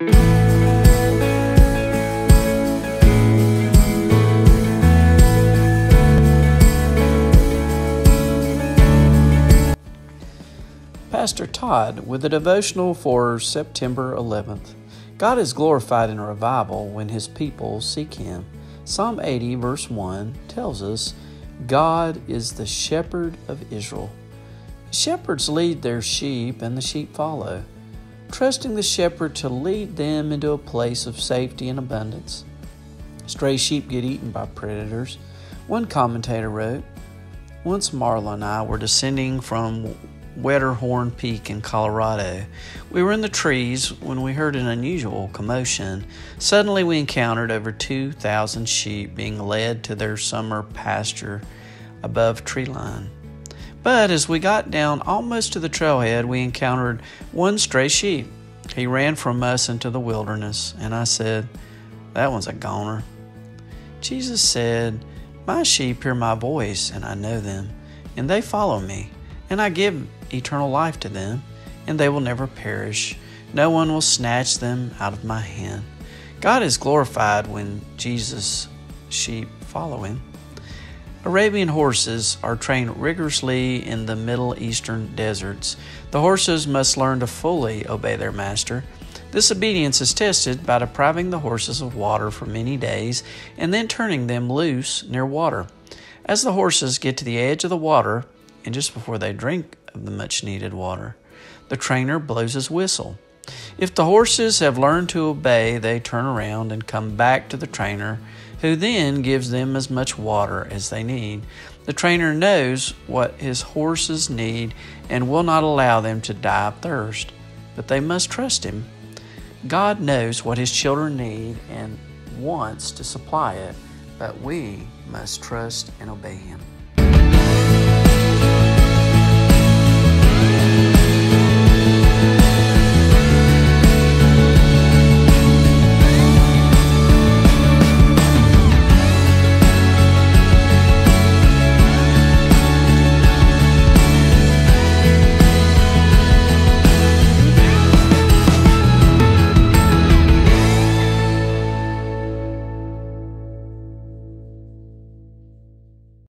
Pastor Todd with a devotional for September 11th. God is glorified in revival when his people seek him. Psalm 80, verse 1 tells us God is the shepherd of Israel. Shepherds lead their sheep, and the sheep follow, trusting the shepherd to lead them into a place of safety and abundance. Stray sheep get eaten by predators. One commentator wrote, Once Marla and I were descending from Wetterhorn Peak in Colorado. We were in the trees when we heard an unusual commotion. Suddenly, we encountered over 2,000 sheep being led to their summer pasture above treeline. But as we got down almost to the trailhead, we encountered one stray sheep. He ran from us into the wilderness, and I said, That one's a goner. Jesus said, My sheep hear my voice, and I know them, and they follow me and I give eternal life to them, and they will never perish. No one will snatch them out of my hand. God is glorified when Jesus' sheep follow him. Arabian horses are trained rigorously in the Middle Eastern deserts. The horses must learn to fully obey their master. This obedience is tested by depriving the horses of water for many days and then turning them loose near water. As the horses get to the edge of the water, and just before they drink of the much needed water, the trainer blows his whistle. If the horses have learned to obey, they turn around and come back to the trainer, who then gives them as much water as they need. The trainer knows what his horses need and will not allow them to die of thirst, but they must trust him. God knows what his children need and wants to supply it, but we must trust and obey him.